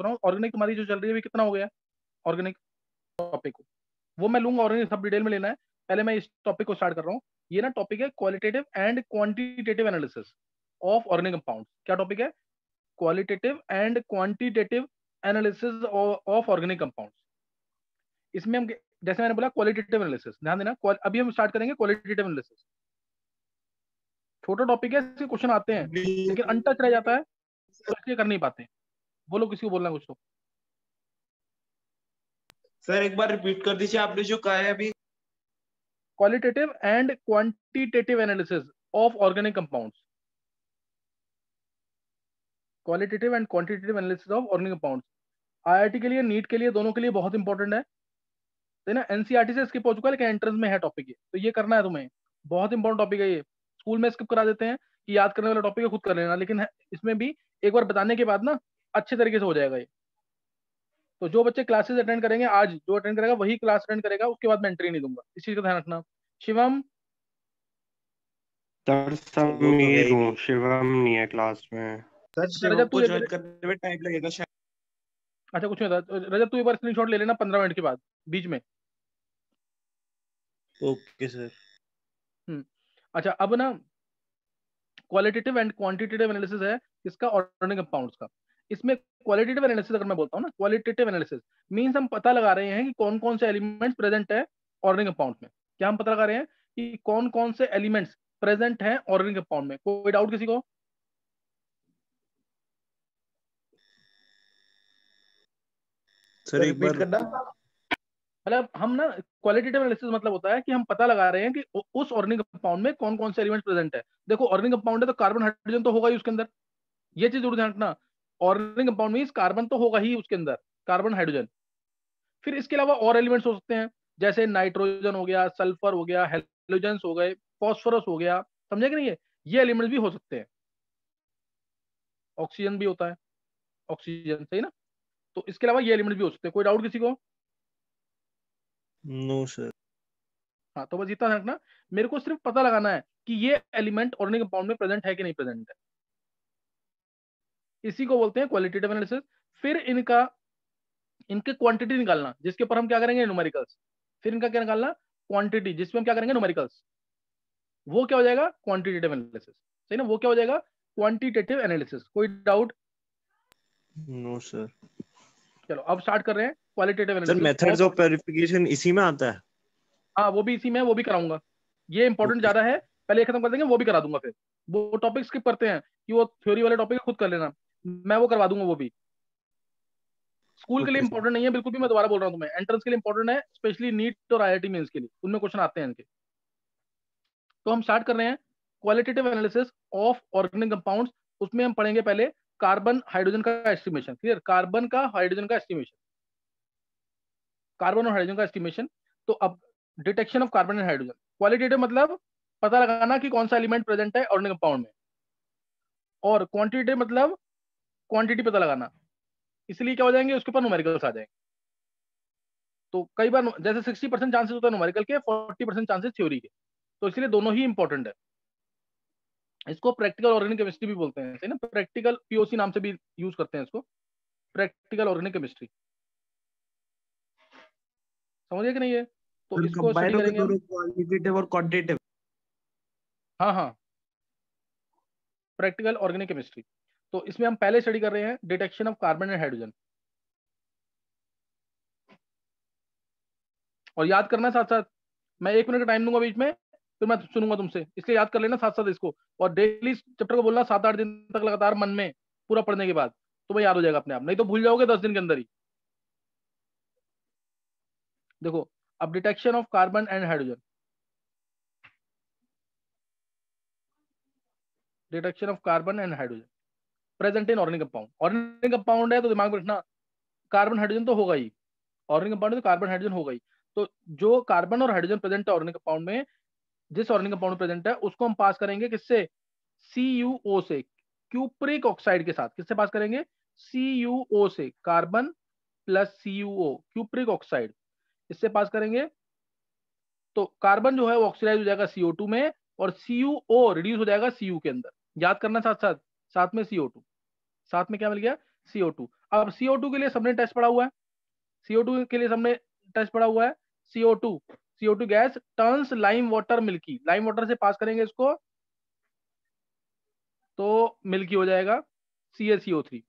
रहा हूँ ऑर्गेनिक तुम्हारी जो चल रही है कितना हो गया ऑर्गेनिक टॉपिक वो मैं लूँगा ऑर्गेनिक सब डिटेल में लेना है। पहले मैं इस टॉपिक को स्टार्ट कर रहा हूँ। ये ना टॉपिक है qualitative and quantitative analysis of organic compound क्या टॉपिक है? Qualitative and quantitative analysis of organic compound इसमें हम जैसे मैंने बोला क्वालिटेटिव एनालिसिस ध्यान देना अभी हम स्टार्ट करेंगे क्वालिटेटिव एनालिसिस छोटा टॉपिक है इसके क्वेश्चन आते हैं लेकिन अनटच रह जाता है तो इसलिए कर नहीं पाते। बोलो किसी को बोलना कुछ तो। सर एक बार रिपीट कर दीजिए आपने जो कहा है अभी। Qualitative and quantitative analysis of organic compounds qualitative and quantitative analysis of organic compounds IIT के लिए नीट के लिए दोनों के लिए बहुत इंपॉर्टेंट है। तो ना एनसीआरटी e से स्किप हो चुका है लेकिन एंट्रेंस में है टॉपिक ये। तो ये करना है तुम्हें। बहुत इंपॉर्टेंट टॉपिक है ये। स्कूल में स्किप करा देते हैं कि याद करने वाला टॉपिक है खुद कर लेना। लेकिन इसमें भी एक बार बताने के बाद ना अच्छे तरीके से हो जाएगा ये। तो जो बच्चे क्लासेस अटेंड करेंगे आज जो अटेंड करेगा वही क्लास अटेंड करेगा उसके बाद मैं एंट्री नहीं दूँगा। इस चीज़ का ध्यान रखना। शिवम? शिवम नहीं है क्लास में। रजत तू करने में टाइम लगेगा शायद। अच्छा कुछ नहीं होता। रजत तू एक बार स्क्रीनशॉट ले लेना पंद्रह मिनट के बाद बीच में। Okay sir hmm. अच्छा अब ना क्वालिटेटिव एंड क्वांटिटेटिव एनालिसिस है इसका ऑर्गेनिक कंपाउंड्स का। इसमें क्वालिटेटिव एनालिसिस अगर मैं बोलता हूँ ना क्वालिटेटिव एनालिसिस मीन्स हम पता लगा रहे हैं कि कौन कौन से एलिमेंट्स प्रेजेंट है ऑर्गेनिक कंपाउंड में। क्या हम पता लगा रहे हैं कि कौन कौन से एलिमेंट्स प्रेजेंट हैं ऑर्गेनिक कंपाउंड में? कोई डाउट किसी को? करना। मतलब हम ना क्वालिटेटिव एनालिसिस मतलब होता है कि हम पता लगा रहे हैं कि उस ऑर्गेनिक कंपाउंड में कौन कौन से एलिमेंट प्रेजेंट है। देखो ऑर्गेनिक कंपाउंड है तो कार्बन हाइड्रोजन तो होगा ही उसके अंदर। ये चीज़ ज़रूर ध्यान रखना। ऑर्गेनिक कंपाउंड मीन कार्बन तो होगा ही उसके अंदर कार्बन हाइड्रोजन फिर इसके अलावा और एलिमेंट्स हो सकते हैं जैसे नाइट्रोजन हो गया सल्फ़र हो गया हेलोजेंस हो गए फॉस्फोरस हो गया समझे कि नहीं है? ये एलिमेंट्स भी हो सकते हैं। ऑक्सीजन भी होता है ऑक्सीजन सही ना? तो इसके अलावा ये एलिमेंट भी हो सकते हैं। कोई डाउट किसी को? नो सर हाँ तो बस इतना रखना मेरे को सिर्फ़ पता लगाना है कि ये एलिमेंट ऑर्गेनिक कंपाउंड में प्रेजेंट है कि नहीं प्रेजेंट है। इसी को बोलते हैं क्वालिटेटिव एनालिसिस फिर इनका इनके क्वांटिटी निकालना जिसके ऊपर हम क्या करेंगे? न्यूमेरिकल्स फिर इनका क्या निकालना? क्वांटिटी जिसमें हम क्या करेंगे? न्यूमेरिकल्स वो क्या हो जाएगा? क्वांटिटेटिव एनालिसिस सही ना? वो क्या हो जाएगा? क्वांटिटेटिव एनालिसिस कोई डाउट नो सर चलो अब स्टार्ट कर रहे हैं qualitative analysis sir methods of verification इसी में आता है? हाँ वो भी इसी में वो भी कराऊँगा। ये इंपॉर्टेंट ज़्यादा है। पहले खत्म कर देंगे वो भी करा दूँगा फिर। वो टॉपिक स्किप करते हैं कि वो थ्योरी वाले टॉपिक खुद कर लेना। मैं वो करवा दूँगा वो भी। स्कूल के लिए इंपॉर्टेंट नहीं है बिल्कुल भी मैं दोबारा बोल रहा हूँ तुम्हें। एंट्रेंस के लिए इंपॉर्टेंट है स्पेशली नीट और आई आई मेंस के लिए। उनमें क्वेश्चन आते हैं इनके। तो हम स्टार्ट कर रहे हैं qualitative analysis of organic compounds उसमें हम पढ़ेंगे पहले कार्बन हाइड्रोजन का एस्टिमेशन क्लियर कार्बन का हाइड्रोजन का एस्टिमेशन कार्बन और हाइड्रोजन का एस्टिमेशन तो अब detection of carbon and hydrogen qualitative मतलब पता लगाना कि कौन सा एलिमेंट प्रेजेंट है ऑर्गेनिक कंपाउंड में। और क्वांटिटेटिव मतलब क्वांटिटी पता लगाना। इसलिए क्या हो जाएँगे उसके ऊपर न्यूमेरिकल्स आ जाएँगे। तो कई बार जैसे सिक्सटी परसेंट चांसेस होता है न्यूमेरिकल के फोर्टी परसेंट चांसेस थ्योरी के। तो इसलिए दोनों ही इंपॉर्टेंट है। इसको प्रैक्टिकल ऑर्गेनिक केमिस्ट्री भी बोलते हैं ना? प्रैक्टिकल पीओसी नाम से भी यूज़ करते हैं इसको। प्रैक्टिकल ऑर्गेनिक केमिस्ट्री समझिए कि नहीं है? तो इसको क्वालिटेटिव और क्वांटिटेटिव हाँ हाँ। प्रैक्टिकल ऑर्गेनिक केमिस्ट्री तो इसमें हम पहले स्टडी कर रहे हैं detection of carbon and hydrogen और याद करना साथ साथ मैं एक मिनट का टाइम दूँगा बीच में, फिर मैं सुनूँगा तुमसे। इसलिए याद कर लेना साथ साथ इसको। और डेली चैप्टर को बोलना सात आठ दिन तक लगातार मन में पूरा पढ़ने के बाद। तो याद हो जाएगा अपने आप। नहीं तो भूल जाओगे दस दिन के अंदर ही। देखो, अब detection of carbon and hydrogen detection of carbon and hydrogen present in organic compound. Organic compound है तो दिमाग में रखना, कार्बन हाइड्रोजन तो होगा ही। ऑर्गेनिक कंपाउंड तो कार्बन हाइड्रोजन होगा ही। तो जो कार्बन और हाइड्रोजन प्रेजेंट है ऑर्गेनिक कंपाउंड में, जिस ऑर्गेनिक कंपाउंड प्रेजेंट है, उसको हम पास करेंगे किससे? सी यू ओ से क्यूप्रिक ऑक्साइड के साथ। किससे पास करेंगे? सी यू ओ से carbon plus C U O cupric oxide इससे पास करेंगे तो कार्बन जो है वो ऑक्सीडाइज हो जाएगा सीओ टू में और सीयू ओ रिड्यूस हो जाएगा सी यू के अंदर। याद करना साथ साथ साथ में सीओ टू साथ में क्या मिल गया? सीओ टू अब CO2 के लिए सबने टेस्ट पढ़ा हुआ है। CO2 के लिए सबने टेस्ट पढ़ा हुआ है। CO2 CO2 gas turns lime water milky lime water से पास करेंगे इसको तो मिल्की हो जाएगा। CaCO3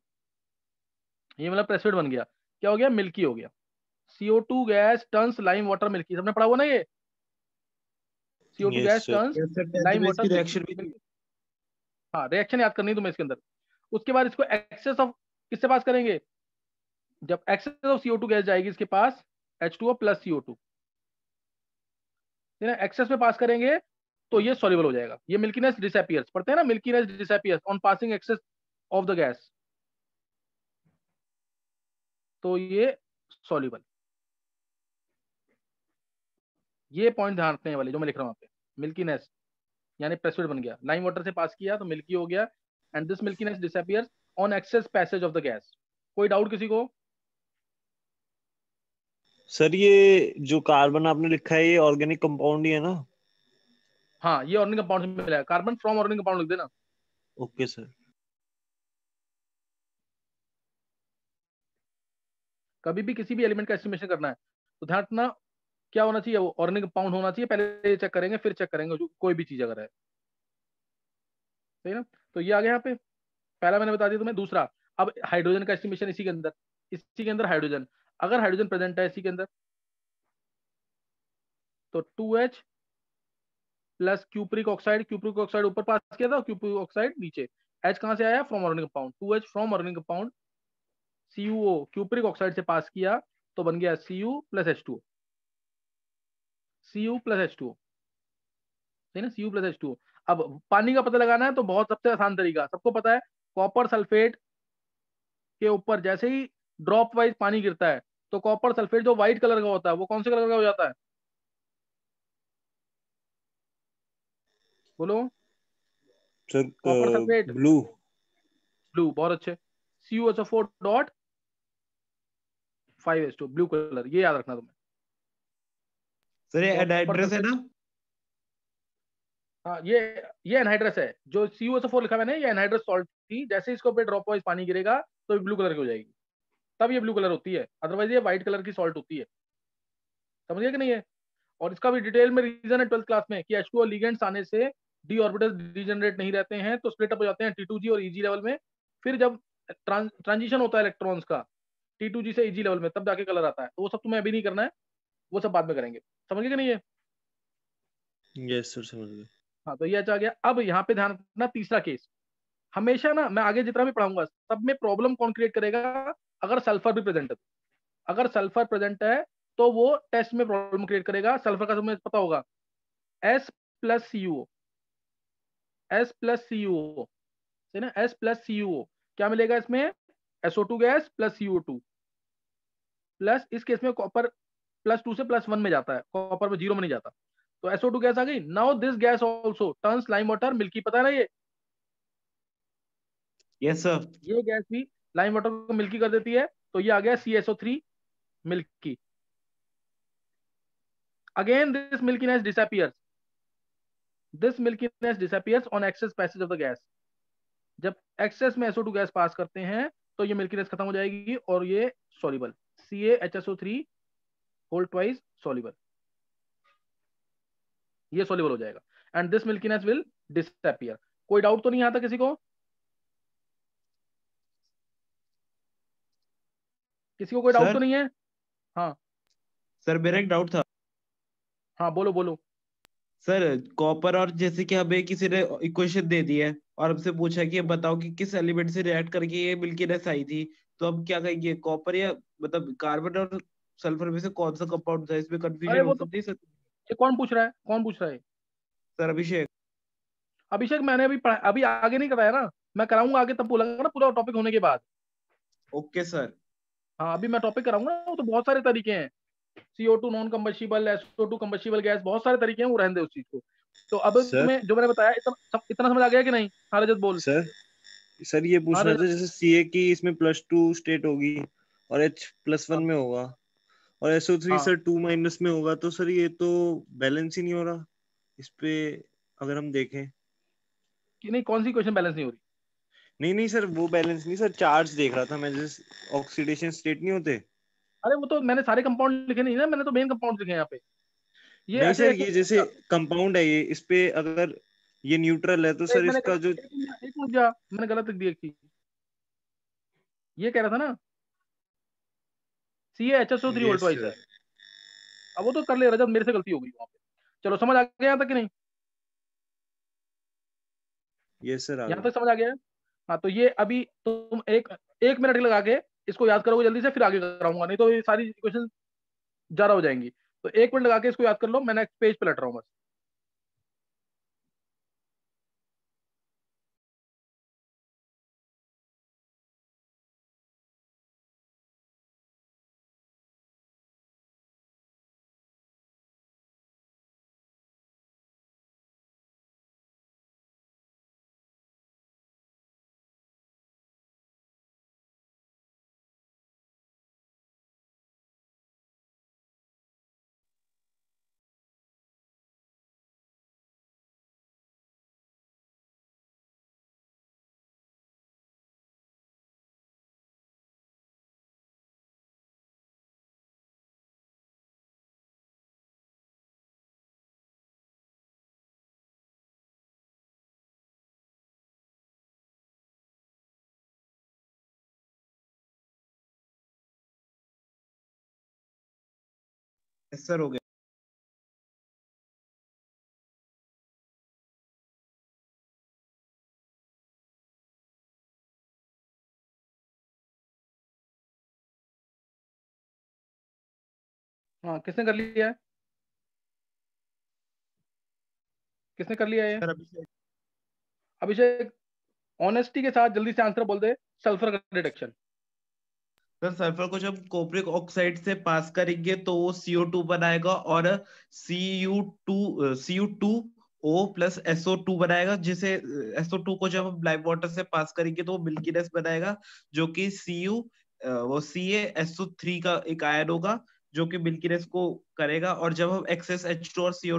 ये मतलब प्रेसिड बन गया। क्या हो गया? मिल्की हो गया। CO2 gas turns lime water milky सबने पढ़ा हुआ ना ये? CO2 Yes, gas. Turns lime water reaction भी हाँ रिएक्शन याद करनी तुम्हें इसके अंदर। उसके बाद इसको एक्सेस ऑफ़ किससे पास करेंगे? जब एक्सेस ऑफ़ CO2 गैस जाएगी इसके पास H2O प्लस CO2 एक्सेस में पास करेंगे तो ये सॉल्युबल हो जाएगा। ये मिल्कीनेस डिसअपियर्स पढ़ते हैं ना milkiness disappears on passing excess of the gas तो ये सॉल्युबल ये पॉइंट ध्यान रखने वाले, जो मैं लिख रहा हूँ यहाँ मिल्कीनेस यानी प्रेसिड बन गया। लाइम वाटर से पास किया तो मिल्की हो गया and this milkiness disappears on excess passage of the gas कोई डाउट किसी को? सर ये जो कार्बन आपने लिखा है ये ऑर्गेनिक कंपाउंड ही है ना? हाँ ये ऑर्गेनिक कंपाउंड से मिला है। कार्बन फ्रॉम ऑर्गेनिक कंपाउंड लिख देना। ओके सर कभी भी किसी भी एलिमेंट का एस्टिमेशन करना है तो ध्यान रखना क्या होना चाहिए? वो ऑर्गेनिक कंपाउंड होना चाहिए, पहले चेक करेंगे, फिर चेक करेंगे, जो कोई भी चीज़ अगर है। सही ना? तो ये आ गया यहाँ पे। पहला मैंने बता दिया तुम्हें, दूसरा। अब हाइड्रोजन का एस्टिमेशन इसी के अंदर। इसी के अंदर हाइड्रोजन अगर हाइड्रोजन प्रेजेंट है इसी के अंदर तो two H plus cupric oxide cupric oxide ऊपर पास किया था क्यूप्रिक ऑक्साइड नीचे। एच कहाँ से आया? From organic compound two H from organic compound CuO cupric oxide से पास किया तो बन गया Cu plus H two Cu plus H two ठीक है ना? C U plus H two अब पानी का पता लगाना है तो बहुत सबसे आसान तरीका। सबको पता है कॉपर सल्फेट के ऊपर जैसे ही ड्रॉप वाइज पानी गिरता है तो कॉपर सल्फेट जो व्हाइट कलर का होता है वो कौन से कलर का हो जाता है? बोलो। कॉपर सल्फेट ब्लू ब्लू बहुत अच्छे। C U H O four dot five S two blue colour ये याद रखना तुम्हें। सर ये एडाइड्रस है ना? हाँ ये ये एनहाइड्रस है। जो CuSO4 लिखा मैंने ये एनहाइड्रस सॉल्ट थी। जैसे इसको पे ड्रॉप वाइज पानी गिरेगा तो ये ब्लू कलर की हो जाएगी। तब ये ब्लू कलर होती है। अदरवाइज़ ये व्हाइट कलर की सॉल्ट होती है। समझिए कि नहीं है? और इसका भी डिटेल में रीजन है ट्वेल्थ क्लास में कि एच टू लिगेंड्स आने से डी ऑर्बिटल डिजनरेट नहीं रहते हैं तो स्प्लिट अप हो जाते हैं T2G और EG लेवल में। फिर जब ट्रांजिशन होता है इलेक्ट्रॉन्स का T2G से EG लेवल में तब जाके कलर आता है। तो वो सब तुम्हें अभी नहीं करना है। वो सब बाद में करेंगे। समझ गए नहीं है यस सर समझ गए। हाँ तो ये अच्छा गया। अब यहाँ पे ध्यान रखना तीसरा केस हमेशा ना मैं आगे जितना भी पढ़ाऊँगा सब में प्रॉब्लम कौन क्रिएट करेगा? अगर सल्फ़र भी प्रेजेंट है। अगर सल्फ़र प्रेजेंट है तो वो टेस्ट में प्रॉब्लम क्रिएट करेगा। सल्फ़र का तुम्हें पता होगा। S plus C U S plus C U सही ना? एस प्लस सी यू क्या मिलेगा इसमें? SO two gas plus CO two plus इस केस में कॉपर प्लस टू से प्लस वन में जाता है कॉपर में ज़ीरो में नहीं जाता। तो एसओ टू गैस आ गई। Now this gas also turns lime water milky पता है ना ये? यस सर ये गैस भी लाइम वाटर को मिल्की कर देती है। तो ये आ गया C S O three milky. Again this milkiness disappears this milkiness disappears on excess passage of the gas जब एक्सेस में SO2 गैस पास करते हैं तो ये मिल्कीनेस खत्म हो जाएगी और ये soluble CaHSO3 whole twice soluble ये सॉल्युबल हो जाएगा। And this milkiness will disappear कोई डाउट तो नहीं आता किसी को? किसी को कोई डाउट तो नहीं है? हाँ। सर मेरा एक डाउट था। हाँ बोलो बोलो। सर कॉपर और जैसे कि हमें किसी ने इक्वेशन दे दी है और हमसे पूछा कि बताओ कि किस एलिमेंट से रिएक्ट करके ये मिल्कीनेस आई थी तो हम क्या कहेंगे? कॉपर या मतलब कार्बन और सल्फ़र में से कौन सा कंपाउंड था? इसमें कंफ्यूजन हो तो- सकती है सर। ये कौन पूछ रहा है? कौन पूछ रहा है? सर अभिषेक। अभिषेक मैंने अभी पढ़ा अभी आगे नहीं कराया ना? मैं कराऊँगा आगे तब बोलेगा ना पूरा टॉपिक होने के बाद। Okay sir. हाँ अभी मैं टॉपिक कराऊँगा ना वो तो बहुत सारे तरीके हैं। CO two non combustible SO two combustible gas बहुत सारे तरीके हैं वो रहने दे उस चीज़ को। तो अब तुम्हें जो मैंने बताया इतना सब- इतना समझ आ गया कि नहीं? हाँ रजत बोल। सर सर ये पूछ रहा था जैसे सीए की इसमें प्लस टू स्टेट होगी और एच प्लस वन। में होगा। और एसओ थ्री हाँ। सर टू माइनस में होगा तो सर ये तो बैलेंस ही नहीं हो रहा। इस पे अगर हम देखें। कि नहीं कौन सी क्वेश्चन बैलेंस नहीं हो रही? नहीं नहीं सर वो बैलेंस नहीं सर चार्ज देख रहा था मैं जैसे ऑक्सीडेशन स्टेट नहीं होते। अरे वो तो मैंने सारे कंपाउंड लिखे नहीं ना मैंने तो मेन कंपाउंड लिखे यहाँ पे। ये नहीं सर ये जैसे कंपाउंड है ये इस पे अगर ये न्यूट्रल है तो सर इसका जो मैंने गलत लिख दी एक चीज़ ये कह रहा था ना C H S O three volt वाइज है अब वो तो कर ले रहा जब मेरे से गलती हो गई वहाँ पे। चलो समझ आ गया यहाँ तक कि नहीं? यस सर यहाँ तक समझ आ गया? हाँ तो ये अभी तुम एक एक मिनट लगा के इसको याद करोगे जल्दी से फिर आगे कराऊँगा। नहीं तो ये सारी क्वेश्चन ज़्यादा हो जाएँगी। तो एक मिनट लगा के इसको याद कर लो मैं नेक्स्ट पेज पे लट रहा हूँ बस। सर हो गया। हाँ किसने कर लिया है? किसने कर लिया है अभिषेक। अभिषेक ऑनेस्टी के साथ जल्दी से आंसर बोल दे सल्फ़र का डिटेक्शन सर सल्फ़र को जब कोपरिक ऑक्साइड से पास करेंगे तो वो CO2 बनाएगा और Cu2 Cu2 O plus SO two बनाएगा जिसे SO2 को जब हम वाटर से पास करेंगे तो वो मिल्कीनेस बनाएगा जो कि Cu वो सी एसओ थ्री का एक आयन होगा जो कि मिल्कीनेस को करेगा और जब हम एक्सेस एच टू और सीओ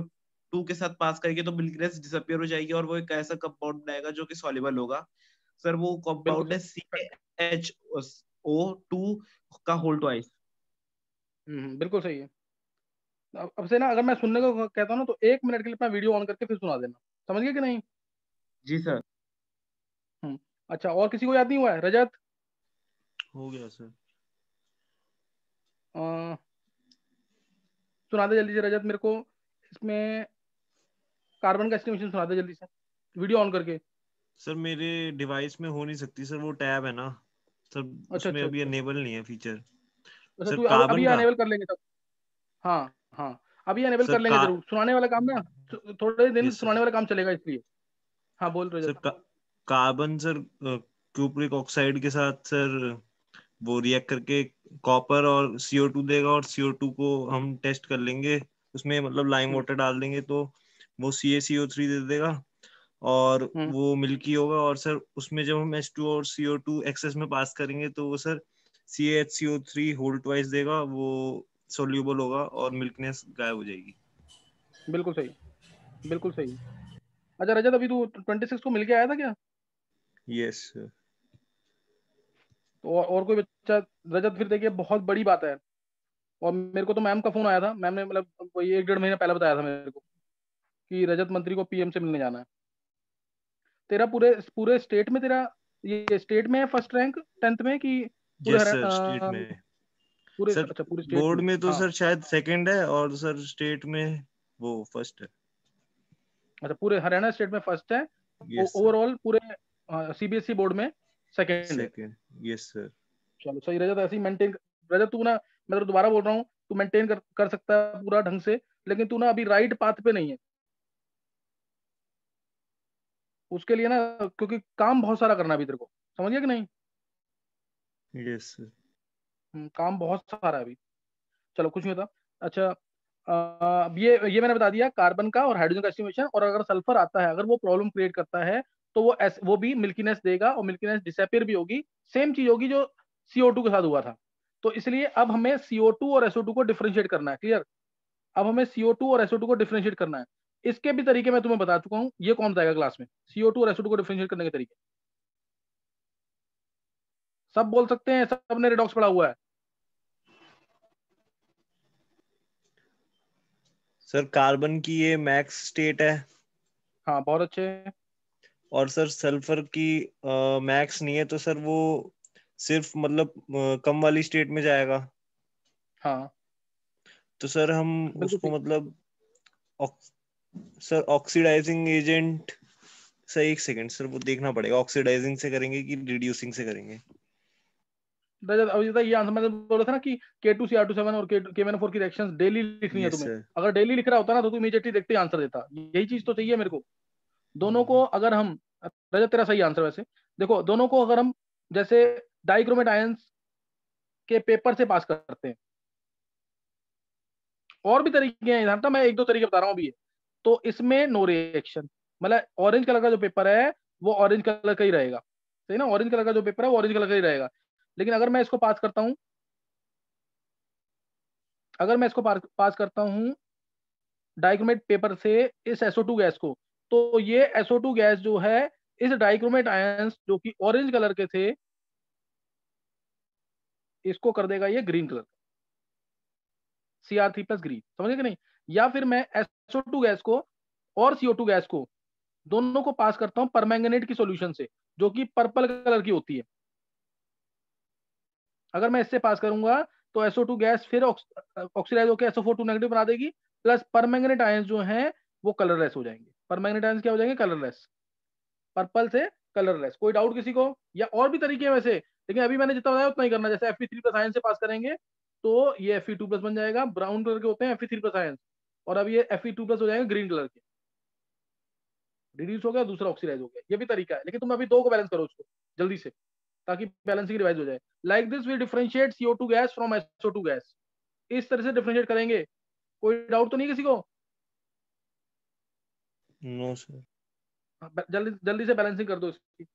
टू के साथ पास करेंगे तो मिल्कीनेस डिसअपियर हो जाएगी और वो एक ऐसा कंपाउंड बनाएगा जो कि सॉल्युबल होगा। सर वो कंपाउंड है CH ओ टू का होल ट्वाइस बिल्कुल सही है। अब से ना अगर मैं सुनने को कहता हूँ ना तो एक मिनट के लिए अपना वीडियो ऑन करके फिर सुना देना। समझ गए कि नहीं? जी सर हम्म अच्छा और किसी को याद नहीं हुआ है? रजत? हो गया सर आ, सुना दे जल्दी से रजत मेरे को। इसमें कार्बन का एस्टिमेशन सुना दे जल्दी से। वीडियो ऑन करके। सर मेरे डिवाइस में हो नहीं सकती सर वो टैब है ना। सर अच्छा, उसमें अच्छा, अभी अनेबल नहीं है फीचर अच्छा तू अभी कर लेंगे तब हाँ हाँ। अभी कर लेंगे ज़रूर। सुनाने वाला काम ना? थोड़े दिन सुनाने वाला काम चलेगा इसलिए। हाँ बोल रहे sir carbon sir cupric oxide के साथ सर वो रिएक्ट करके कॉपर और CO2 देगा और CO2 को हम टेस्ट कर लेंगे। उसमें मतलब लाइम वाटर हम्म। डाल देंगे तो वो CaCO3 दे देगा। और हम्म। वो मिल्की होगा और सर उसमें जब हम H2 और सीओ टू एक्सेस में पास करेंगे तो वो सर CaHCO3 होल ट्वाइस देगा वो सोल्यूबल होगा और मिल्कनेस गायब हो जाएगी। बिल्कुल सही बिल्कुल सही। अच्छा रजत अभी तू 26 को मिल के आया था क्या? यस सर तो और कोई बच्चा रजत फिर देखिए बहुत बड़ी बात है। और मेरे को तो मैम का फ़ोन आया था मैम ने मतलब एक डेढ़ महीने पहले बताया था मेरे को कि रजत मंत्री को पीएम से मिलने जाना है। तेरा पूरे पूरे स्टेट में तेरा ये स्टेट में है फ़र्स्ट रैंक टेंथ में कि पूरे yes, स्टेट में। पूरे सर, अच्छा पूरे स्टेट बोर्ड में। तो हाँ. सर शायद सेकंड है और सर स्टेट में वो फ़र्स्ट है। अच्छा पूरे हरियाणा स्टेट में फ़र्स्ट है। ओवरऑल पूरे सीबीएसई बोर्ड में सेकंड है। यस सर चलो सही रजत ऐसे ही मेंटेन रजत तू ना मैं दोबारा बोल रहा हूँ तू मेंटेन कर, कर सकता है पूरा ढंग से लेकिन तू ना अभी राइट पाथ पे नहीं है। उसके लिए ना क्योंकि काम बहुत सारा करना अभी तेरे को। समझ गया कि नहीं? यस yes, काम बहुत सारा है अभी। चलो कुछ नहीं होता। अच्छा आ, ये ये मैंने बता दिया कार्बन का और हाइड्रोजन का एस्टिमेशन और अगर सल्फ़र आता है अगर वो प्रॉब्लम क्रिएट करता है तो वो एस, वो भी मिल्कीनेस देगा और मिल्कीनेस डिसअपियर भी होगी। सेम चीज़ होगी जो CO2 के साथ हुआ था। तो इसलिए अब हमें CO2 और SO2 को डिफ्रेंशिएट करना है क्लियर अब हमें CO2 और SO2 को डिफ्रेंशिएट करना है। इसके भी तरीके मैं तुम्हें बता चुका हूँ ये कौन बताएगा क्लास में? सीओ टू और एसओ टू को डिफ्रेंशिएट करने के तरीके। सब बोल सकते हैं सब सबने रिडॉक्स पढ़ा हुआ है। सर कार्बन की ये मैक्स स्टेट है। हाँ बहुत अच्छे और सर सल्फ़र की आ, मैक्स नहीं है तो सर वो सिर्फ़ मतलब अ, कम वाली स्टेट में जाएगा। हाँ। तो सर हम उसको मतलब सर ऑक्सीडाइजिंग एजेंट सर एक सेकंड सर वो देखना पड़ेगा। ऑक्सीडाइजिंग से करेंगे कि रिड्यूसिंग से करेंगे? तो ये आंसर मैंने बोला था ना कि K2CR27 और K4 की रिएक्शंस डेली लिखनी है तुम्हें। अगर डेली लिख रहा होता ना तो तू इमीडिएटली देखते ही आंसर देता। यही चीज़ तो चाहिए मेरे को। दोनों को अगर हम रजत तेरा सही आंसर वैसे। देखो दोनों को अगर हम जैसे डाइक्रोमेट आयंस के पेपर से पास करते हैं। और भी तरीके हैं मैं एक दो तरीके बता रहा हूँ अभी। तो इसमें नो रिएक्शन मतलब ऑरेंज कलर का जो पेपर है, वो ऑरेंज कलर का ही रहेगा। सही ना? ऑरेंज कलर का जो पेपर है, वो ऑरेंज कलर का ही रहेगा। लेकिन अगर मैं इसको पास करता हूँ, अगर मैं इसको पास करता हूँ डाइक्रोमेट पेपर से इस SO2 गैस को तो ये SO2 गैस जो है, इस डाइक्रोमेट आयंस जो कि ऑरेंज कलर के थे, इसको कर देगा ये green colour C R three plus green समझे कि नहीं? या फिर मैं SO2 गैस को और CO2 गैस को दोनों को पास करता हूँ परमैंगनेट की सॉल्यूशन से, जो कि पर्पल कलर की होती है। अगर मैं इससे पास करूँगा तो SO2 गैस फिर ऑक्सीडाइज होकर SO4 नेगेटिव बना देगी प्लस परमैंगनेट आयंस जो हैं, वो कलरलेस हो जाएँगे। परमैंगनेट आयंस क्या हो जाएँगे? कलरलेस पर्पल से कलरलेस कोई डाउट किसी को? या और भी तरीके हैं वैसे? लेकिन अभी मैंने जितना बताया, उतना ही करना जैसे Fe3 प्लस आयन से पास करेंगे तो ये Fe2 प्लस बन जाएगा। ब्राउन कलर के होते हैं Fe3 प्लस आयन और अब ये Fe2 प्लस हो जाएँगे ग्रीन कलर के। रिड्यूस हो गया दूसरा ऑक्सीडाइज हो गया। ये भी तरीका है लेकिन तुम अभी दो को बैलेंस करो उसको जल्दी से ताकि बैलेंसिंग रिवाइज हो जाए। Like this we differentiate CO2 gas from SO2 gas इस तरह से डिफरेंशिएट करेंगे। कोई डाउट तो नहीं किसी को? नो सर हाँ, जल्दी जल्दी से बैलेंसिंग कर दो इसकी।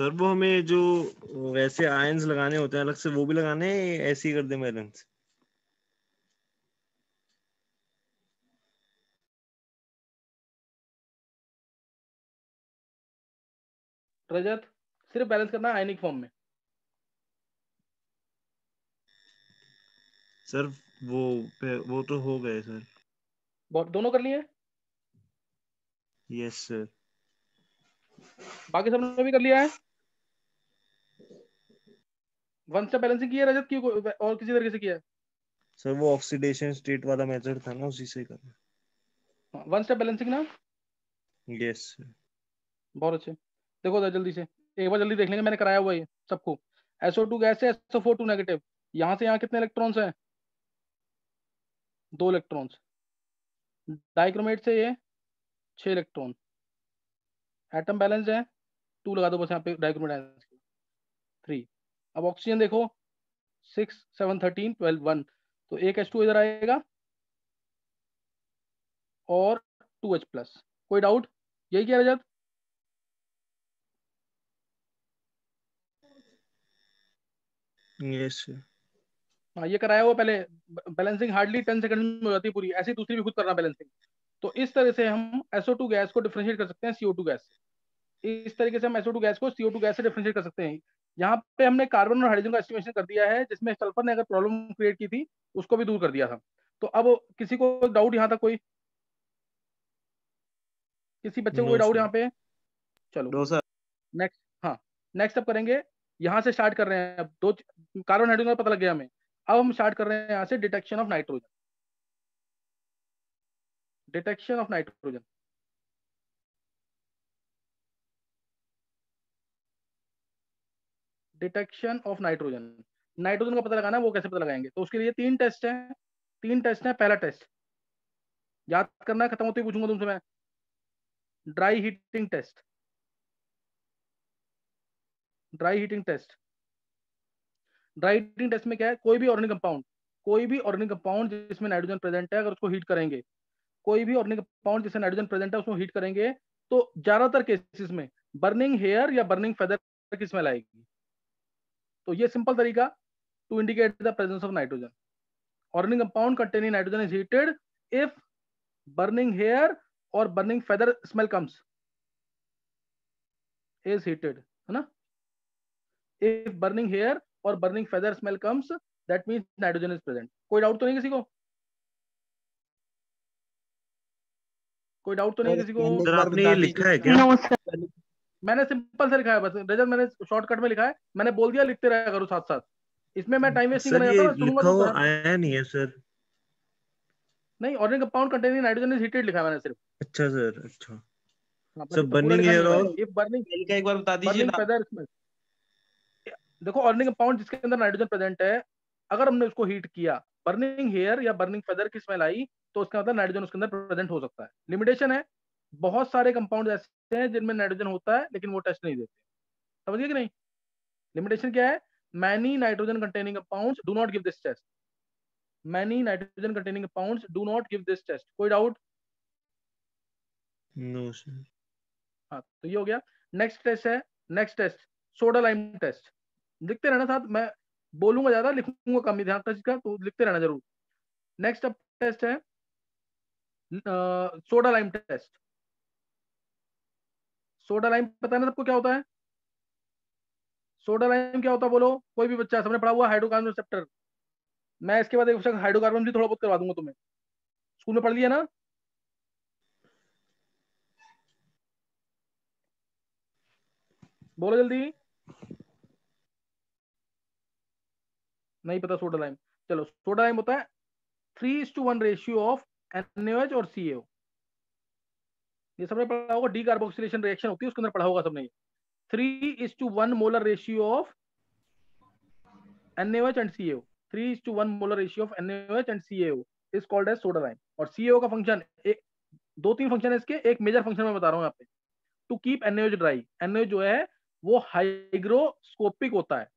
सर वो हमें जो वैसे आयंस लगाने होते हैं अलग से वो भी लगाने ऐसे ही कर दें बैलेंस रजत सिर्फ़ बैलेंस करना आयनिक फॉर्म में। सर वो वो तो हो गए सर। दोनों कर लिए यस सर बाकी सबने भी कर लिया है? वन स्टेप बैलेंसिंग किया रजत? की और किसी तरीके से किया है? सर वो ऑक्सीडेशन स्टेट वाला मेथड था ना उसी से करना। वन स्टेप बैलेंसिंग ना? यस बहुत अच्छे। देखो जरा जल्दी से। एक बार जल्दी देख लेंगे मैंने कराया हुआ है सबको। SO2 गैस है SO4 नेगेटिव यहाँ से यहाँ कितने इलेक्ट्रॉन्स हैं? दो इलेक्ट्रॉन्स डाइक्रोमेट से ये छह इलेक्ट्रॉन एटम बैलेंस है। टू लगा दो बस यहाँ पे डाइक्रोमेट थ्री अब ऑक्सीजन देखो six seven thirteen twelve one तो एक एच टू इधर आएगा और टू एच प्लस कोई डाउट यही क्या रजत? यस सर हाँ ये कराया हुआ पहले बैलेंसिंग हार्डली टेन सेकंड में हो जाती है पूरी। ऐसी दूसरी भी खुद करना बैलेंसिंग तो इस तरह से हम SO2 गैस को डिफरेंशिएट कर सकते हैं CO2 गैस से। इस तरीके से हम SO2 गैस को CO2 गैस से डिफरेंशिएट कर सकते हैं। यहाँ पे हमने कार्बन और हाइड्रोजन का एस्टिमेशन कर दिया है जिसमें सल्फ़र ने अगर प्रॉब्लम क्रिएट की थी उसको भी दूर कर दिया था। तो अब किसी को डाउट यहाँ तक कोई? किसी बच्चे को डाउट यहाँ पे? चलो। सर नेक्स्ट हाँ नेक्स्ट अब करेंगे। यहाँ से स्टार्ट कर रहे हैं अब। दो कार्बन हाइड्रोजन का पता लग गया हमें। अब हम स्टार्ट कर रहे हैं यहाँ से detection of nitrogen detection of nitrogen detection of nitrogen. Nitrogen का पता लगाना वो कैसे पता लगाएँगे? तो उसके लिए तीन टेस्ट है, तीन टेस्ट है, पहला टेस्ट। याद करना, खत्म होते ही पूछूँगा तुमसे मैं। Dry heating test. Dry heating test. Dry heating test में क्या है? कोई भी ऑर्गेनिक कंपाउंड, कोई भी ऑर्गेनिक कंपाउंड जिसमें नाइट्रोजन प्रेजेंट है, अगर उसको हीट करेंगे, कोई भी ऑर्गेनिक कंपाउंड जिसमें नाइट्रोजन प्रेजेंट है, उसको हीट करेंगे तो ज़्यादातर केसेस में बर्निंग हेयर या बर्निंग फेदर की स्मेल आएगी तो ये सिंपल तरीका to indicate the presence of nitrogen organic compound containing nitrogen is heated if burning hair और burning feather smell comes is heated है ना? इफ़ बर्निंग हेयर और burning feather smell comes that means nitrogen is present कोई doubt तो नहीं किसी को? कोई डाउट तो नहीं किसी को? सर आपने ये लिखा है क्या? मैंने सिंपल से लिखा है बस। रजत मैंने शॉर्टकट में लिखा है। मैंने बोल दिया लिखते रहा करो साथ साथ इसमें मैं टाइम वेस्ट नहीं करना चाहता तो। आया नहीं है सर। नहीं organic compound containing nitrogen is heated लिखा है मैंने सिर्फ़। अच्छा सर अच्छा। हाँ, सर तो बर्निंग एयर और। If burning स्मेल का एक बार बता दीजिए ना। फेदर स्मेल देखो ऑर्गेनिक कंपाउंड जिसके अंदर नाइट्रोजन प्रेजेंट है अगर हमने उसको हीट किया बर्निंग हेयर या बर्निंग फेदर की स्मेल आई तो उसका मतलब नाइट्रोजन उसके अंदर प्रेजेंट हो सकता है। लिमिटेशन है बहुत सारे कंपाउंड ऐसे हैं जिनमें नाइट्रोजन होता है लेकिन वो टेस्ट नहीं देते। समझिए कि नहीं? लिमिटेशन क्या है? Many nitrogen containing compounds do not give this test many nitrogen containing compounds do not give this test कोई डाउट नो सर हाँ तो ये हो गया। नेक्स्ट टेस्ट है। Next test soda lime test लिखते रहना साथ। मैं बोलूँगा ज़्यादा लिखूँगा कम ही। ध्यान टेस्ट का। तो लिखते रहना ज़रूर। नेक्स्ट अब टेस्ट है। Soda lime test soda lime पता है ना सबको क्या होता है? सोडा लाइम क्या होता है बोलो? कोई भी बच्चा, सबने पढ़ा हुआ हाइड्रोकार्बन रिसेप्टर मैं इसके बाद एक हाइड्रोकार्बन भी थोड़ा बहुत करवा दूँगा तुम्हें। स्कूल में पढ़ लिया ना? बोलो जल्दी। नहीं पता सोडा लाइम चलो, सोडा लाइम होता है three two one ratio of NaOH और CaO ये सबने पढ़ा होगा डी कार्बोक्सिलेशन रिएक्शन होती है, उसके अंदर पढ़ा होगा सबने three is two one molar ratio of NaOH and CaO three is two one molar ratio of NaOH and CaO is called as soda lime और CaO का फ़ंक्शन एक, दो तीन फ़ंक्शन है इसके, एक मेजर फ़ंक्शन मैं बता रहा हूँ यहाँ पे। To keep NaOH dry NaOH जो है, वो हाइग्रोस्कोपिक होता है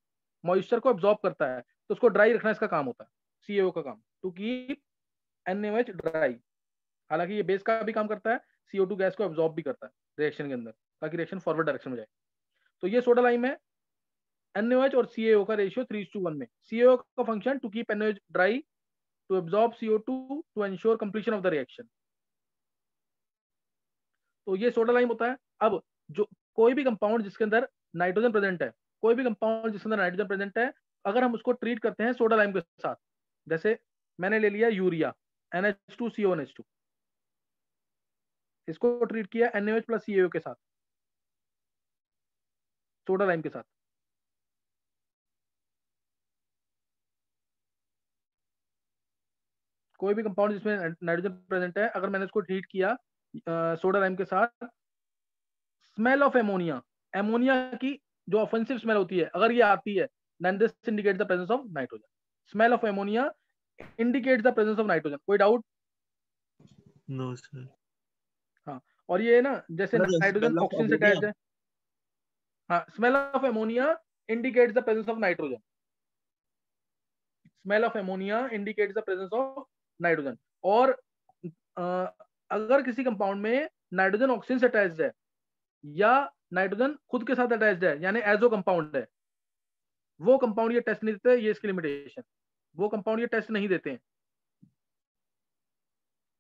मॉइस्चर को एब्जॉर्ब करता है तो उसको ड्राई रखना इसका काम होता है सीएओ का काम। टू कीप NaOH ड्राई हालाँकि ये बेस का भी काम करता है CO2 गैस को एब्जॉर्ब भी करता है रिएक्शन के अंदर, ताकि रिएक्शन फॉरवर्ड डायरेक्शन में जाए। तो ये सोडा लाइम है। NaOH और CaO का रेशियो थ्री टू वन में। CaO का function to keep NaOH dry to absorb CO2 to ensure completion of the reaction तो ये सोडा लाइम होता है। अब जो कोई भी कंपाउंड जिसके अंदर नाइट्रोजन प्रेजेंट है, कोई भी कंपाउंड जिसके अंदर नाइट्रोजन प्रेजेंट है, अगर हम उसको ट्रीट करते हैं सोडा लाइम के साथ, जैसे मैंने ले लिया यूरिया NH2CONH2 इसको ट्रीट किया NaOH प्लस CaO के साथ। सोडा लाइम के साथ। कोई भी कंपाउंड जिसमें नाइट्रोजन प्रेजेंट है, अगर मैंने उसको ट्रीट किया सोडा लाइम के साथ स्मेल ऑफ़ एमोनिया एमोनिया की जो ऑफेंसिव स्मेल होती है, अगर ये आती है, then this indicates the presence of nitrogen smell of ammonia indicates the presence of nitrogen, कोई डाउट नो सर और ये ना जैसे नाइट्रोजन ऑक्सीजन से? अटैच्ड है। हाँ smell of ammonia indicates the presence of nitrogen smell of ammonia indicates the presence of nitrogen और अ, अगर किसी कंपाउंड में नाइट्रोजन ऑक्सीजन से अटैच्ड है या नाइट्रोजन खुद के साथ अटैच्ड है यानी एजो कंपाउंड है वो कंपाउंड ये टेस्ट नहीं देते ये इसकी लिमिटेशन वो कंपाउंड ये टेस्ट नहीं देते। हैं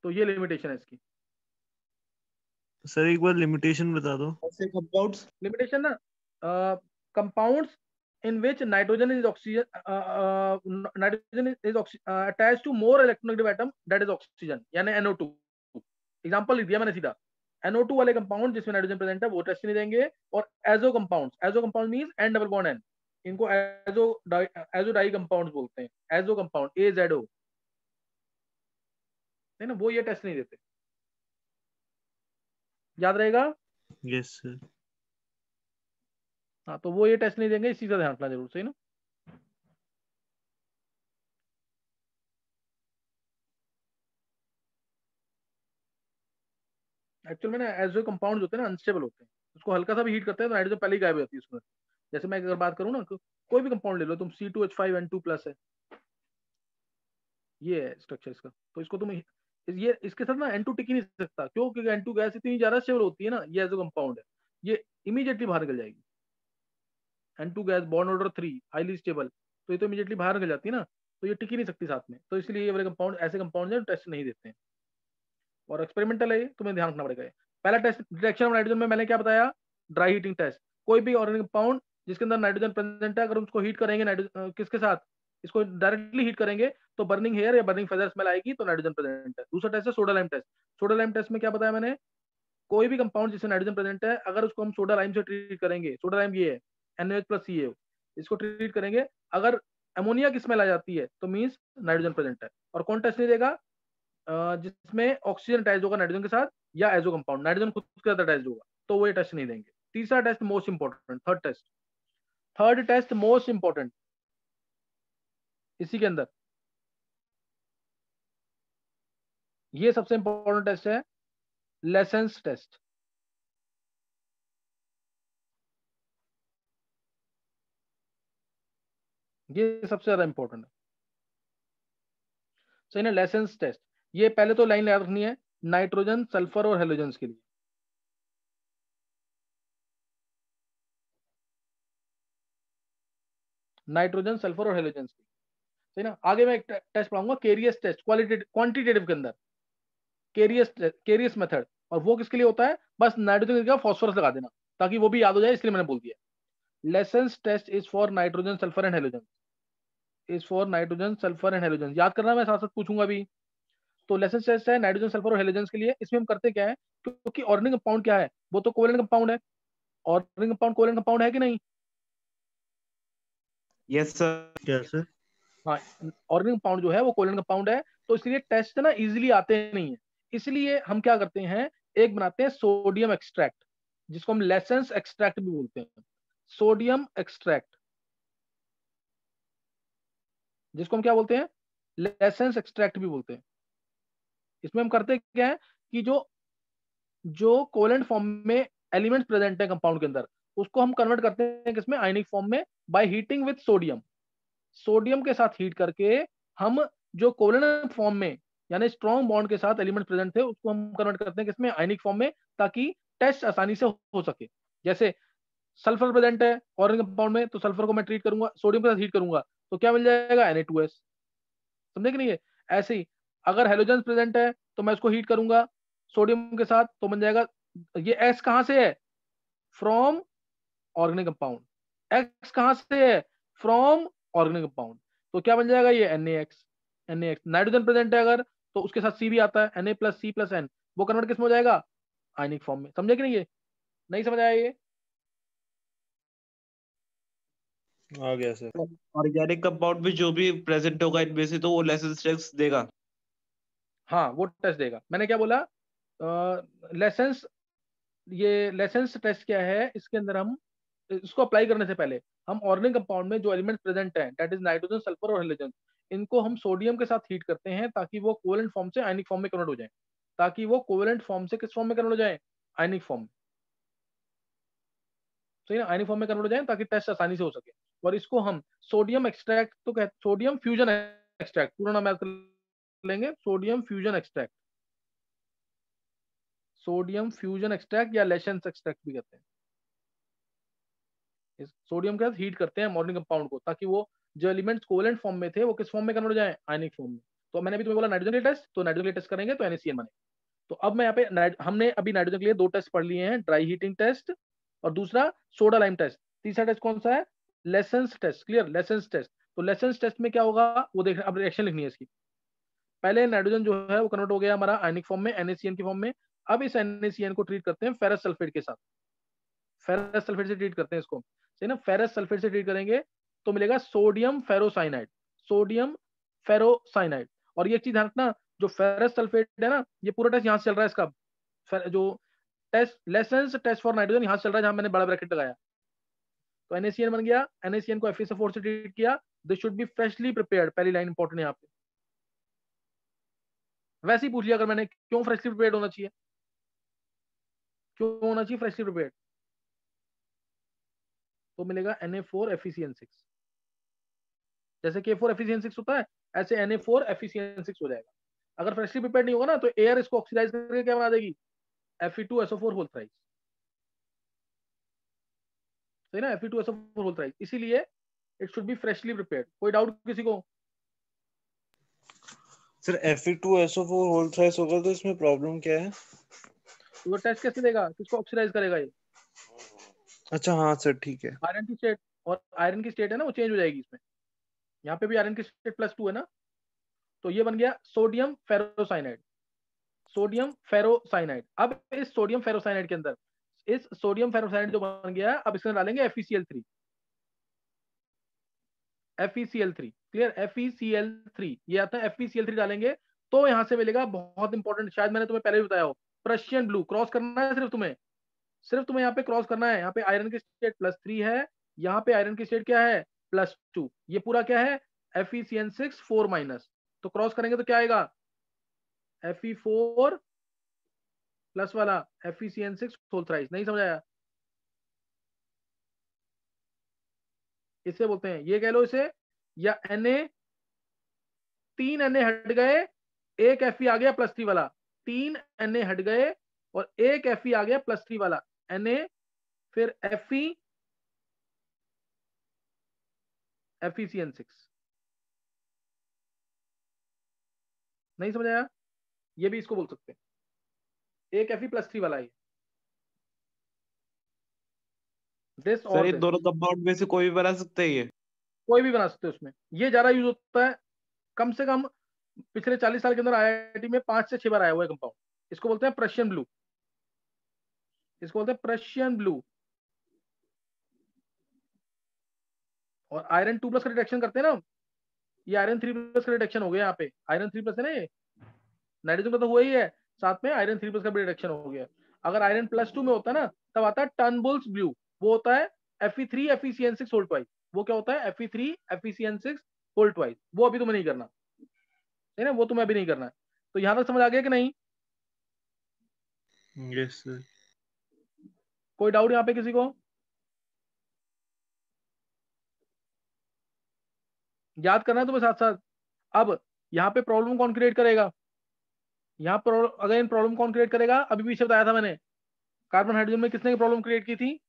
तो ये लिमिटेशन है इसकी। सर एक बार लिमिटेशन बता दो। कंपाउंड्स limitation ना compounds in which nitrogen is, is oxy, uh, attached to more electronegative atom that is oxygen यानी NO2 एग्जांपल लिख दिया मैंने सीधा। NO2 वाले कंपाउंड जिसमें नाइट्रोजन प्रेजेंट है वो टेस्ट नहीं देंगे और azo compounds azo compound means N double bond N इनको एजो एजो डाई कंपाउंड्स बोलते हैं azo compound A Z O है ना वो ये टेस्ट नहीं देते। याद रहेगा? यस सर हाँ तो वो ये टेस्ट नहीं देंगे इस का ध्यान रखना ज़रूर सही ना? एक्चुअल में ना एजो कंपाउंड होते हैं ना अनस्टेबल होते हैं उसको हल्का सा भी हीट करते हैं तो नाइट्रोजन पहले ही गायब हो जाती है उसमें। जैसे मैं अगर बात करूँ ना कोई भी कंपाउंड ले लो तुम C two H five N two plus है। ये है स्ट्रक्चर इसका। तो इसको तुम ये, इसके साथ ना एन टिक नहीं सकता। क्यों? क्योंकि एन टू गैस इतनी ज़्यादा स्टेबल होती है ना, ये एजो कंपाउंड है। ये इमीडिएटली बाहर निकल जाएगी। N two gas bond order three highly stable तो ये तो इमीडिएटली बाहर निकल जाती है ना तो ये टिक ही नहीं सकती साथ में। तो इसलिए ये वाले कंपाउंड ऐसे कंपाउंड है टेस्ट नहीं देते हैं। और एक्सपेरिमेंटल है तुम्हें ध्यान रखना पड़ेगा पहला टेस्ट डिटेक्शन ऑफ़ नाइट्रोजन में मैंने क्या बताया? ड्राई हीटिंग टेस्ट कोई भी ऑर्गेनिक कंपाउंड जिसके अंदर नाइट्रोजन प्रेजेंट है, अगर उसको हीट करेंगे किसके साथ? इसको डायरेक्टली हीट करेंगे तो बर्निंग हेयर या बर्निंग फेदर स्मेल आएगी तो नाइट्रोजन प्रेजेंट है। दूसरा टेस्ट है soda lime test soda lime test में क्या बताया मैंने? कोई भी कंपाउंड जिसमें नाइट्रोजन प्रेजेंट है, अगर उसको हम सोडा लाइम से ट्रीट करेंगे सोडा लाइम ये है एनएच प्लस सी इसको ट्रीट करेंगे, अगर अमोनिया की स्मेल आ जाती है तो मीन्स नाइट्रोजन प्रेजेंट है। और कौन टेस्ट नहीं देगा? जिसमें ऑक्सीजन अटैच होगा नाइट्रोजन के साथ, या एजो कंपाउंड नाइट्रोजन खुद के साथ अटैच होगा तो वो ये टेस्ट नहीं देंगे। तीसरा test most important third test third test most important इसी के अंदर। ये सबसे इंपॉर्टेंट टेस्ट है लेसेंस टेस्ट ये सबसे ज़्यादा इंपॉर्टेंट है। सही ना लेसेंस टेस्ट ये पहले तो लाइन याद रखनी है नाइट्रोजन सल्फ़र और हेलोजन के लिए। नाइट्रोजन सल्फ़र और हेलोजन की सही ना? आगे मैं एक टेस्ट पढ़ाऊँगा केरियस टेस्ट क्वालिटेटिव क्वांटिटेटिव के अंदर। केरियस केरियस मेथड और वो किसके लिए होता है? बस नाइट्रोजन का फॉस्फोरस लगा देना ताकि वो भी याद हो जाए इसलिए मैंने बोल दिया। Lassaigne's test is for nitrogen sulphur and halogen is for nitrogen sulphur and halogen याद करना मैं साथ साथ पूछूँगा अभी तो लेसेंस टेस्ट है नाइट्रोजन सल्फ़र और हेलोजन के लिए। इसमें हम करते क्या है? क्योंकि ऑर्गेनिक कंपाउंड क्या है? वो तो कोवेलेंट कंपाउंड है। ऑर्गेनिक कंपाउंड कोवेलेंट कंपाउंड है कि नहीं? यस सर क्या सर हाँ ऑर्गेनिक कंपाउंड जो है, वो कोवेलेंट कंपाउंड है तो इसलिए टेस्ट ना इजीली आते नहीं है। इसलिए हम क्या करते हैं, एक बनाते हैं सोडियम एक्सट्रैक्ट जिसको हम लेसेंस एक्सट्रैक्ट भी बोलते हैं। सोडियम एक्सट्रैक्ट जिसको हम क्या बोलते हैं लेसेंस एक्सट्रैक्ट भी बोलते हैं। इसमें हम करते क्या है कि जो जो कोलेंट फॉर्म में एलिमेंट प्रेजेंट है कंपाउंड के अंदर, उसको हम कन्वर्ट करते हैं किसमें आयनिक फॉर्म में by heating with sodium sodium के साथ हीट करके हम जो कोलेंट फॉर्म में, यानी स्ट्रॉन्ग बॉन्ड के साथ एलिमेंट प्रेजेंट थे, उसको हम कन्वर्ट करते हैं किसमें? आयनिक फॉर्म में, ताकि टेस्ट आसानी से हो सके। जैसे सल्फ़र प्रेजेंट है ऑर्गेनिक कंपाउंड में तो सल्फ़र को मैं ट्रीट करूँगा सोडियम के साथ हीट करूँगा तो क्या मिल जाएगा? Na2S समझे कि नहीं? है ऐसे ही, अगर हेलोजन प्रेजेंट है तो मैं उसको हीट करूँगा सोडियम के साथ तो बन जाएगा, ये एस कहाँ से है? फ्रॉम ऑर्गेनिक कंपाउंड एक्स कहाँ से है? From organic compound. तो क्या बन जाएगा ये N X N X nitrogen present है अगर तो उसके साथ सी भी आता है N A plus C plus N वो कन्वर्ट किसमें हो जाएगा? आयनिक फॉर्म में। समझे कि नहीं ये? नहीं समझ आया ये? आ गया सर ऑर्गेनिक कंपाउंड में जो भी प्रेजेंट होगा इनमें से तो वो लेसेंस टेस्ट देगा। हाँ वो टेस्ट देगा। मैंने क्या बोला? लेसेंस ये लेसेंस टेस्ट क्या है? इसके अंदर हम इसको अप्लाई करने से पहले हम ऑर्गेनिक कंपाउंड में जो एलिमेंट प्रेजेंट है दैट इज़ नाइट्रोजन सल्फ़र और हेलोजन इनको हम सोडियम के साथ हीट करते हैं ताकि वो कोवेलेंट फॉर्म से आयनिक फॉर्म में कन्वर्ट हो जाए। ताकि वो कोवेलेंट फॉर्म से किस फॉर्म में कन्वर्ट हो जाए? आयनिक फॉर्म सही ना? आयनिक फॉर्म में कन्वर्ट हो जाए ताकि टेस्ट आसानी से हो सके। और इसको हम सोडियम एक्सट्रैक्ट तो कहते सोडियम फ्यूजन एक्सट्रैक्ट पूरा नाम याद लेंगे। Sodium fusion extract sodium fusion extract या लेशन एक्सट्रैक्ट भी कहते हैं। सोडियम के साथ हीट करते हैं मॉर्निंग कंपाउंड को, ताकि वो जो एलिमेंट्स कोवेलेंट फॉर्म में थे, वो किस फॉर्म में कन्वर्ट जाए? आयनिक फॉर्म में। तो मैंने भी तुम्हें बोला नाइट्रोजन के टेस्ट तो नाइट्रोजन टेस्ट करेंगे तो एनएसीएन बने तो अब मैं यहाँ पे हमने अभी नाइट्रोजन के लिए दो टेस्ट पढ़ लिए हैं ड्राई हीटिंग टेस्ट और दूसरा सोडा लाइम टेस्ट तीसरा टेस्ट कौन सा है? Lassaigne's test clear Lassaigne's test तो लेसेंस टेस्ट में क्या होगा? वो देख, अब रिएक्शन लिखनी है इसकी। पहले नाइट्रोजन जो है, वो कन्वर्ट हो गया हमारा आयनिक फॉर्म में एनएसीएन के फॉर्म में। अब इस एनएसीएन को ट्रीट करते हैं फेरस सल्फेट के साथ। फेरस सल्फेट से ट्रीट करते हैं इसको। सही ना? फेरस सल्फेट से ट्रीट करेंगे तो मिलेगा सोडियम फेरोसाइनाइड सोडियम फेरोसाइनाइड और ये चीज़ ध्यान रखना, जो फेरस सल्फेट है ना, ये पूरा टेस्ट यहाँ से चल रहा है इसका। जो test Lassaigne's test for nitrogen यहाँ से चल रहा है, जहाँ मैंने बड़ा ब्रैकेट लगाया। तो NaCN बन गया। NaCN को FeSO4 से ट्रीट किया। This should be freshly prepared पहली लाइन इंपॉर्टेंट है यहाँ पे। वैसे ही पूछ लिया अगर मैंने, क्यों फ्रेशली प्रिपेयर्ड होना चाहिए? क्यों होना चाहिए फ्रेशली प्रिपेयर्ड तो मिलेगा Na4 FeCN6 जैसे K4 FeCN6 होता है ऐसे Na4 FeCN6 हो जाएगा। अगर फ्रेशली प्रिपेयर्ड नहीं होगा ना तो एयर इसको ऑक्सीडाइज करके क्या बना देगी? Fe2SO4 होल थ्राइस सही ना? Fe2SO4 होल थ्राइस इसीलिए it should be freshly prepared कोई डाउट किसी को? सर Fe2SO4 होल थ्राइस होगा तो इसमें प्रॉब्लम क्या है? वो टेस्ट कैसे देगा? किसको ऑक्सीडाइज करेगा ये? अच्छा हाँ सर ठीक है। आयरन की स्टेट और आयरन की स्टेट है ना, वो चेंज हो जाएगी इसमें। यहाँ पे भी आयरन की स्टेट प्लस टू है ना। तो ये बन गया सोडियम फेरोसाइनाइड सोडियम फेरोसाइनाइड अब इस सोडियम फेरोसाइनाइड के अंदर, इस सोडियम फेरोसाइनाइड जो बन गया है, अब इसमें इसके अंदर डालेंगे FeCl3 FeCl3 clear F E C L three ये आता है F E C L three डालेंगे तो यहाँ से मिलेगा, बहुत इंपॉर्टेंट शायद मैंने तुम्हें पहले भी बताया हो प्रशियन ब्लू क्रॉस करना है सिर्फ़ तुम्हें। सिर्फ़ तुम्हें यहाँ पे क्रॉस करना है। यहाँ पे आयरन की स्टेट प्लस थ्री है। यहाँ पे आयरन की स्टेट क्या है? प्लस टू ये पूरा क्या है? F E C N six four minus तो क्रॉस करेंगे तो क्या आएगा? एफ़ ई फोर प्लस वाला F E C N six नहीं समझ आया? इसे बोलते हैं। ये कह लो इसे। या एन ए तीन एन ए हट गए। एक एफ़ ई आ गया प्लस थ्री वाला। तीन एन ए हट गए और एक एफ़ ई आ गया प्लस थ्री वाला। एन ए फिर F E F E C N six नहीं समझ आया? ये भी इसको बोल सकते हैं। एक एफ़ ई प्लस थ्री वाला है दिस और दोनों कंपाउंड में से कोई भी बना सकते हैं ये? कोई भी बना सकते हो उसमें। ये ज़्यादा यूज़ होता है। कम से कम पिछले चालीस साल के अंदर आईआईटी में पाँच से छह बार आया हुआ है कंपाउंड इसको बोलते हैं प्रशियन ब्लू इसको बोलते हैं प्रशियन ब्लू और आयरन टू प्लस का रिडक्शन करते हैं ना ये आयरन थ्री प्लस का रिडक्शन हो गया यहाँ पे। आयरन थ्री प्लस है ना ये? नाइट्रोजन का तो हुआ ही है। साथ में आयरन थ्री प्लस का भी रिडक्शन हो गया। अगर आयरन प्लस टू में होता ना, तब आता है टर्नबुल्स ब्लू वो होता है F E three F E C N six whole twice वो क्या होता है? F E three F E C N six whole twice वो अभी तुम्हें नहीं करना। है ना? वो तुम्हें अभी नहीं करना। है तो यहाँ तक समझ आ गया कि नहीं? यस सर कोई डाउट यहाँ पे किसी को? याद करना है तुम्हें साथ साथ अब यहाँ पे प्रॉब्लम कौन क्रिएट करेगा? यहाँ पर अगेन प्रॉब्लम कौन क्रिएट करेगा? अभी पीछे बताया था मैंने। कार्बन हाइड्रोजन में किसने प्रॉब्लम क्रिएट की थी?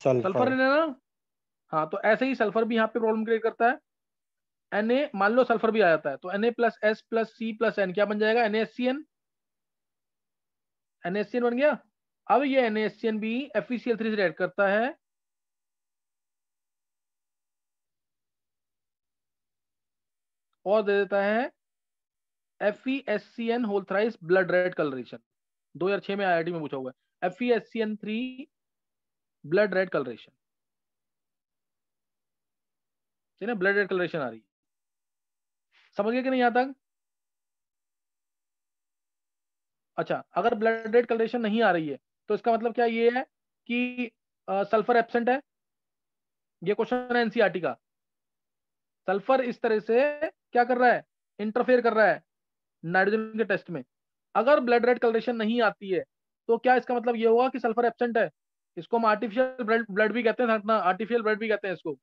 सल्फ़र ने ना? हाँ तो ऐसे ही सल्फ़र भी यहाँ पे प्रॉब्लम क्रिएट करता है। एन ए मान लो सल्फ़र भी आ जाता है तो N A plus S plus C plus N क्या बन जाएगा? N S C N N S C N बन गया? अब ये एन एन भी एफ़ सी एल थ्री से रिएक्ट करता है। और दे देता है F E S C N whole thrice blood red coloration दो हज़ार छह में आई आई टी में पूछा हुआ है। F E S C N three blood red coloration ठीक है ब्लड रेड कलरेशन आ रही है। समझ गए कि नहीं यहाँ तक? अच्छा अगर ब्लड रेड कलरेशन नहीं आ रही है तो इसका मतलब क्या ये है कि सल्फ़र एब्सेंट है? ये क्वेश्चन है एनसीआरटी का। सल्फ़र इस तरह से क्या कर रहा है? इंटरफेयर कर रहा है नाइट्रोजन के टेस्ट में। अगर ब्लड रेड कलरेशन नहीं आती है तो क्या इसका मतलब ये होगा कि सल्फ़र एब्सेंट है? इसको हम आर्टिफिशियल ब्लड भी कहते हैं आर्टिफिशियल ब्लड भी कहते हैं इसको।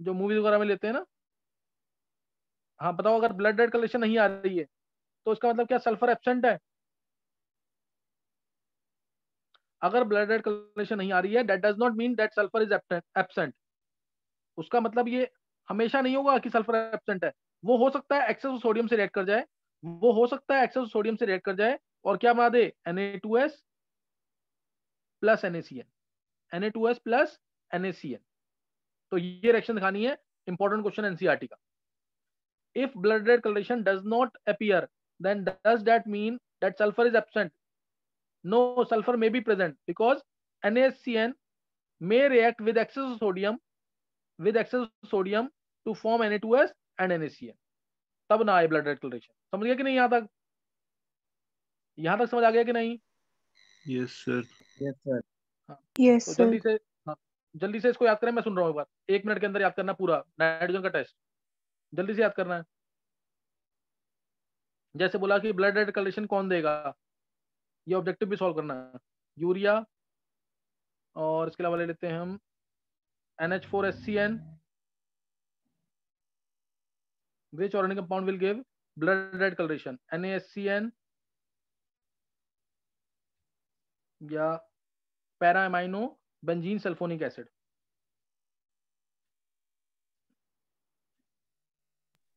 जो मूवीज़ वगैरह में लेते हैं ना। हाँ बताओ, अगर ब्लड रेड कलेक्शन नहीं आ रही है तो इसका मतलब क्या सल्फ़र एब्सेंट है? अगर ब्लड रेड कलेक्शन नहीं आ रही है that does not mean that sulphur is absent उसका मतलब ये हमेशा नहीं होगा कि सल्फ़र एब्सेंट है। वो हो सकता है एक्सेस सोडियम से रिएक्ट कर जाए, वो हो सकता है एक्सेस सोडियम से रिएक्ट कर जाए, और क्या बना दे? Na2S plus NaCN Na2S plus NaCN तो ये रिएक्शन दिखानी है इंपॉर्टेंट क्वेश्चन एनसीआरटी का। If blood red coloration does not appear, then does that mean that sulfur is absent? No sulfur may be present because NaCN may react with excess of sodium with excess of sodium to form Na2S and NaCN तब ना आए blood red colouration समझ गया कि नहीं यहाँ तक? यहाँ तक समझ आ गया कि नहीं? Yes sir yes sir yes तो सर जल्दी से हाँ जल्दी से इसको याद करें मैं सुन रहा हूँ एक बार। एक मिनट के अंदर याद करना पूरा नाइट्रोजन का टेस्ट। जल्दी से याद करना है। जैसे बोला कि ब्लड रेड कलेक्शन कौन देगा? ये ऑब्जेक्टिव भी सॉल्व करना है। यूरिया और इसके अलावा ले लेते हैं हम N H four S C N which organic compound will give blood red coloration NaSCN या para amino benzene sulphonic acid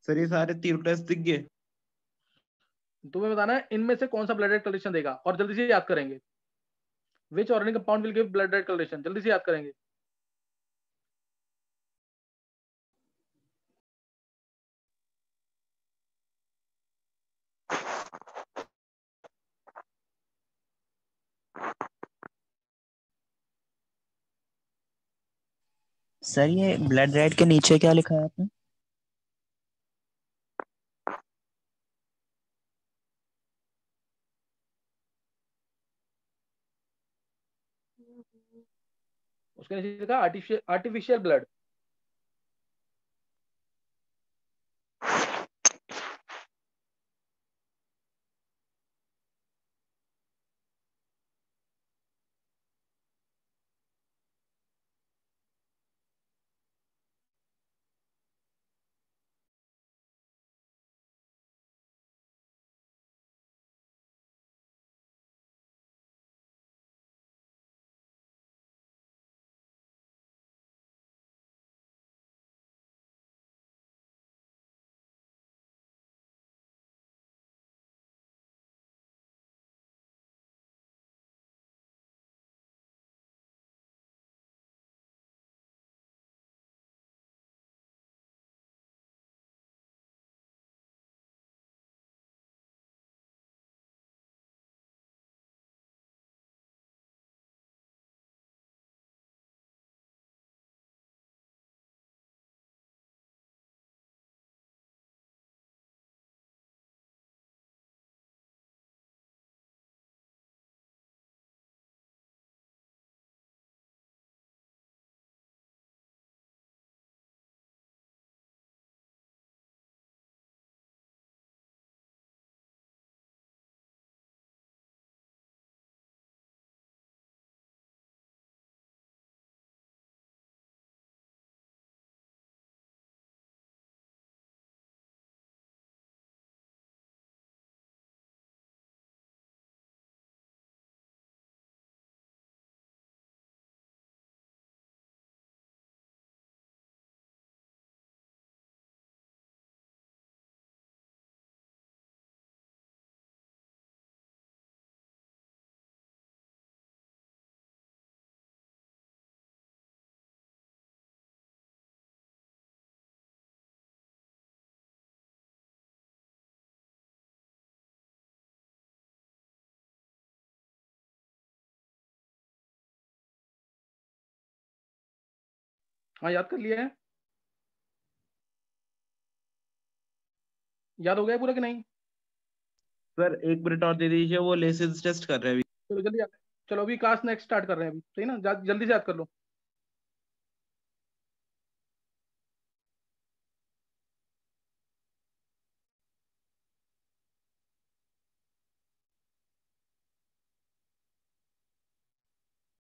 sir, ये सारे तीन टेस्ट दिख गए। तुम्हें बताना है, इनमें से कौन सा ब्लड रेड कलेक्शन देगा? और जल्दी से याद करेंगे। Which organic compound will give blood red collection जल्दी से याद करेंगे। सर, ये ब्लड रेड के नीचे क्या लिखा है आपने? उसके नीचे लिखा आर्टिफिशियल आर्टिफिशियल ब्लड हाँ याद कर लिया है। याद हो गया पूरा कि नहीं? सर एक मिनट और दे दीजिए वो लेसेंस टेस्ट कर रहे हैं अभी। चलो जल्दी चलो अभी कास्ट नेक्स्ट स्टार्ट कर रहे हैं अभी। सही ना? जल्दी से याद कर लो।